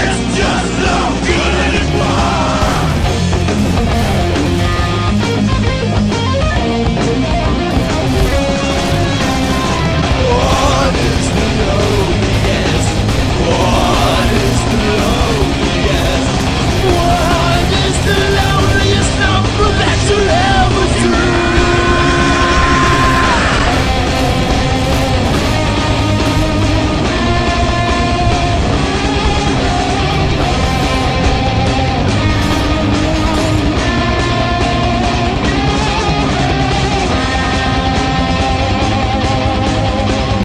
It's just love.